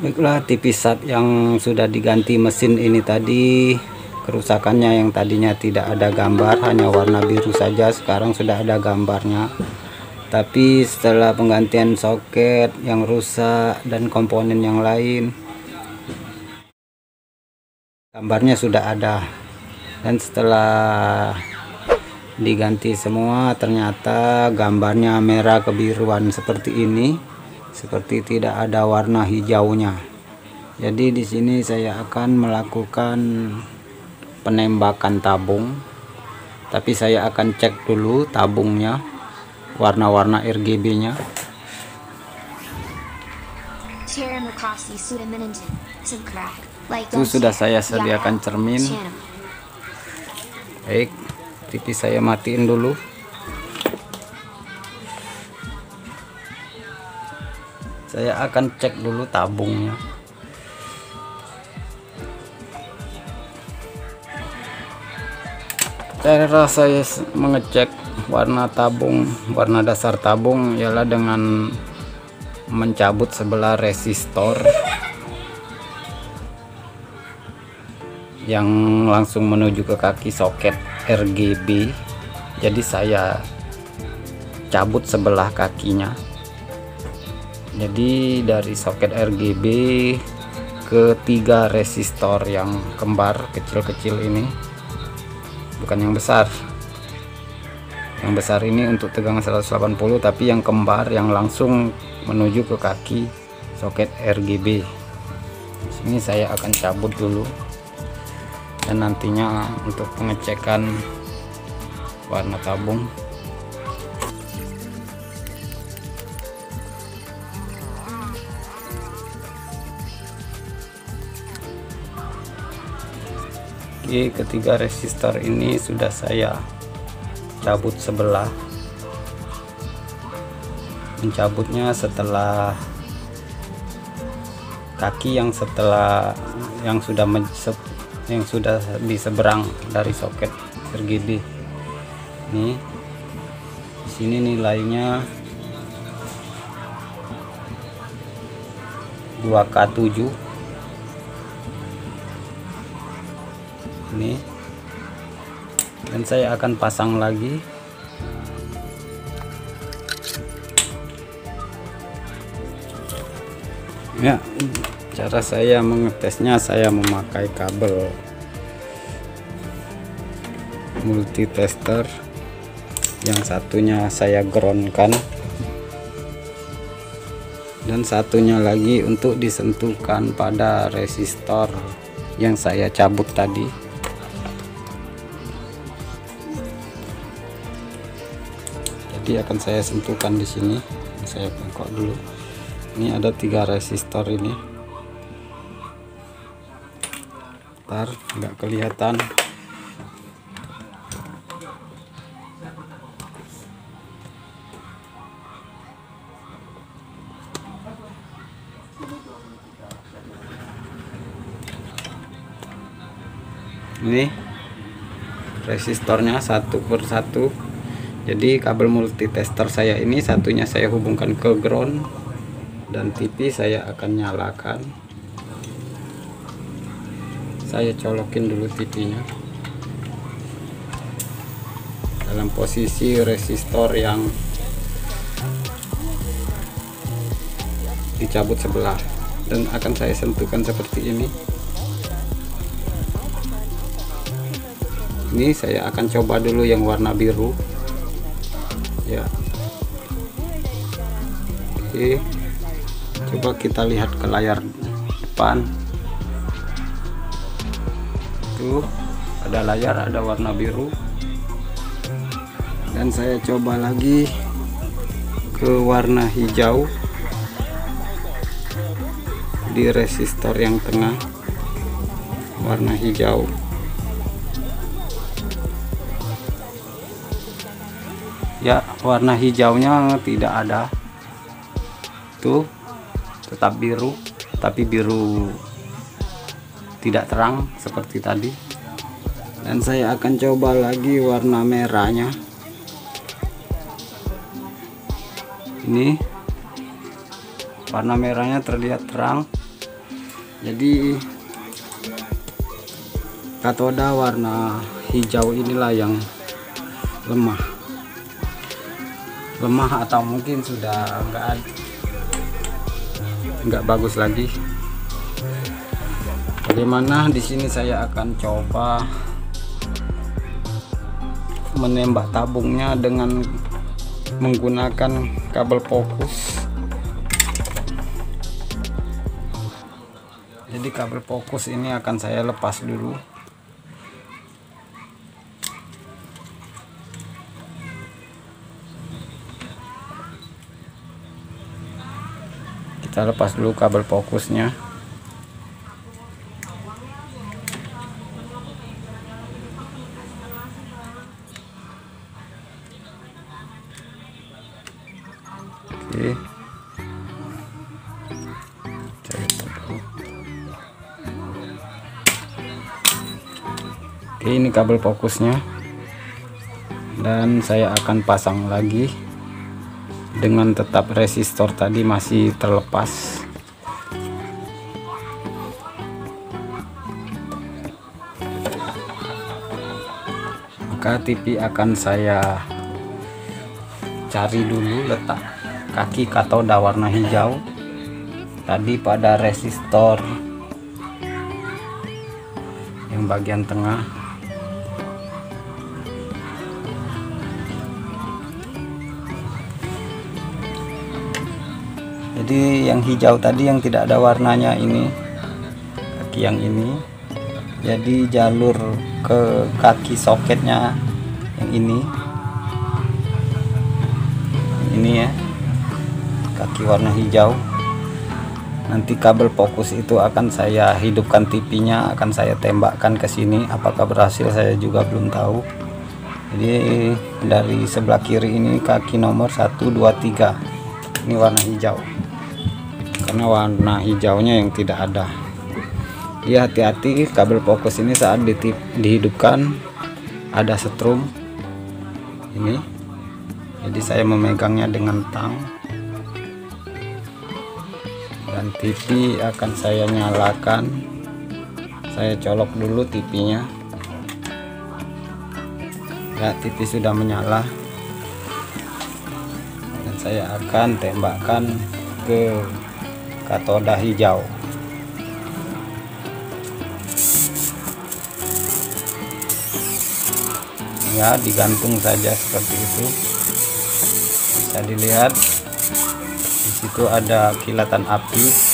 Baiklah TV sat yang sudah diganti mesin ini tadi. Kerusakannya yang tadinya tidak ada gambar hanya warna biru saja sekarang sudah ada gambarnya. Tapi setelah penggantian soket yang rusak dan komponen yang lain gambarnya sudah ada. Dan setelah diganti semua ternyata gambarnya merah kebiruan seperti ini seperti tidak ada warna hijaunya. Jadi di sini saya akan melakukan penembakan tabung. Tapi saya akan cek dulu tabungnya warna-warna RGB nya itu sudah saya sediakan cermin. baik TV saya matiin dulu saya akan cek dulu tabungnya. Cara saya mengecek warna tabung warna dasar tabung ialah dengan mencabut sebelah resistor yang langsung menuju ke kaki soket RGB jadi saya cabut sebelah kakinya jadi dari soket RGB ke tiga resistor yang kembar kecil-kecil ini bukan yang besar. Yang besar ini untuk tegangan 180 tapi yang kembar yang langsung menuju ke kaki soket RGB ini saya akan cabut dulu. Dan nantinya untuk pengecekan warna tabung Oke ketiga resistor ini sudah saya cabut sebelah. Mencabutnya setelah kaki yang setelah yang sudah yang sudah di seberang dari soket RGB ini di sini nilainya 2K7 ini. Dan saya akan pasang lagi. Ya cara saya mengetesnya saya memakai kabel multi tester yang satunya saya groundkan. Dan satunya lagi untuk disentuhkan pada resistor yang saya cabut tadi nanti akan saya sentuhkan di sini. Saya bengkok dulu. Ini ada tiga resistor ini. Ntar nggak kelihatan. Ini resistornya satu persatu jadi kabel multitester saya ini satunya saya hubungkan ke ground dan TV saya akan nyalakan. Saya colokin dulu TV nya dalam posisi resistor yang dicabut sebelah. Dan akan saya sentuhkan seperti ini. Ini saya akan coba dulu yang warna biru ya. Oke. Coba kita lihat ke layar depan. Tuh ada layar ada warna biru. Dan saya coba lagi ke warna hijau di resistor yang tengah warna hijau ya warna hijaunya tidak ada. Tuh tetap biru tapi biru tidak terang seperti tadi. Dan saya akan coba lagi warna merahnya. Ini warna merahnya terlihat terang. Jadi katoda warna hijau inilah yang lemah lemah atau mungkin sudah enggak enggak bagus lagi. Bagaimana di sini saya akan coba menembak tabungnya dengan menggunakan kabel fokus. Jadi kabel fokus ini akan saya lepas dulu kita lepas dulu kabel fokusnya. Oke. Oke ini kabel fokusnya. Dan saya akan pasang lagi dengan tetap resistor tadi masih terlepas. Maka TV akan saya cari dulu letak kaki katoda warna hijau tadi pada resistor yang bagian tengah jadi yang hijau tadi yang tidak ada warnanya ini kaki yang ini. Jadi jalur ke kaki soketnya yang ini. Ini ya kaki warna hijau. Nanti kabel fokus itu akan saya hidupkan TV-nya akan saya tembakkan ke sini. Apakah berhasil saya juga belum tahu. Jadi dari sebelah kiri ini kaki nomor 1 2 3 ini warna hijau karena warna hijaunya yang tidak ada. Ya hati-hati kabel fokus ini saat dihidupkan ada setrum ini. Jadi saya memegangnya dengan tang. Dan TV akan saya nyalakan. Saya colok dulu TV nya ya TV sudah menyala. Dan saya akan tembakkan ke katoda hijau. Ya digantung saja seperti itu. Bisa dilihat di situ ada kilatan api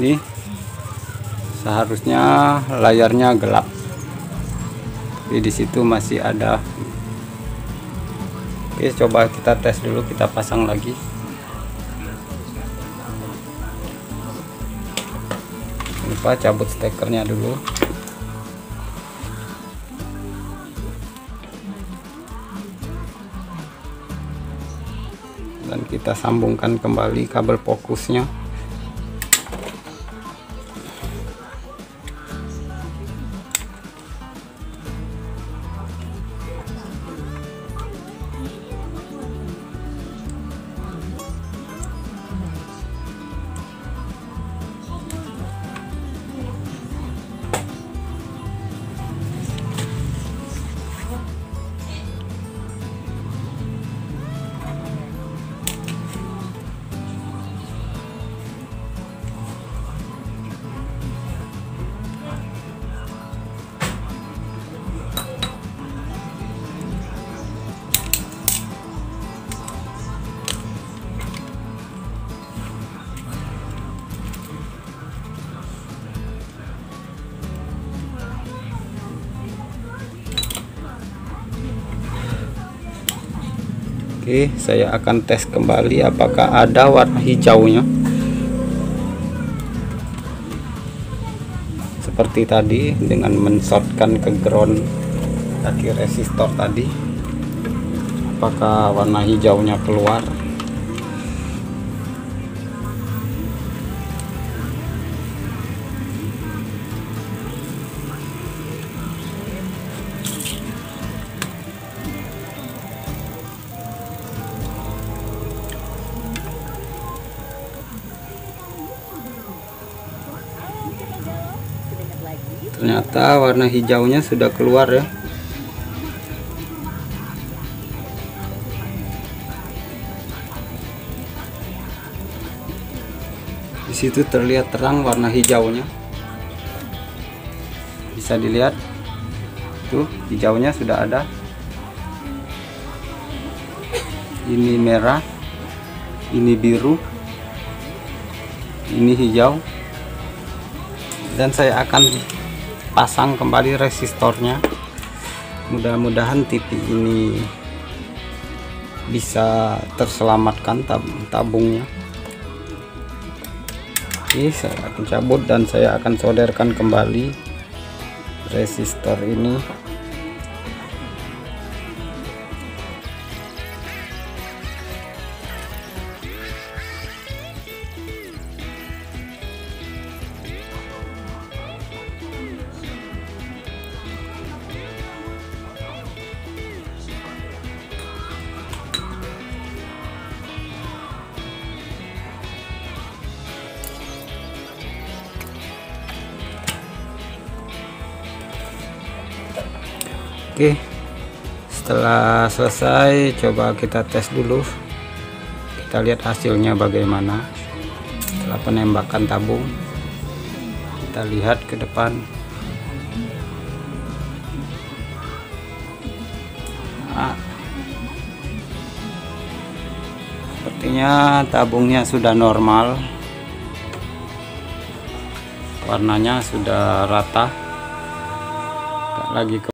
ini seharusnya layarnya gelap. Tapi di situ masih ada. Oke coba kita tes dulu kita pasang lagi. Lupa cabut stekernya dulu. Dan kita sambungkan kembali kabel fokusnya Oke saya akan tes kembali apakah ada warna hijaunya. Seperti tadi dengan menshotkan ke ground kaki resistor tadi apakah warna hijaunya keluar ternyata warna hijaunya sudah keluar ya. Di situ terlihat terang warna hijaunya. Bisa dilihat? Tuh hijaunya sudah ada. Ini merah ini biru ini hijau. Dan saya akan pasang kembali resistornya. Mudah-mudahan TV ini bisa terselamatkan tab tabungnya. Oke saya akan cabut dan saya akan solderkan kembali resistor ini Oke. Setelah selesai coba kita tes dulu. Kita lihat hasilnya bagaimana. Setelah penembakan tabung kita lihat ke depan. Nah, sepertinya tabungnya sudah normal. Warnanya sudah rata. Lagi ke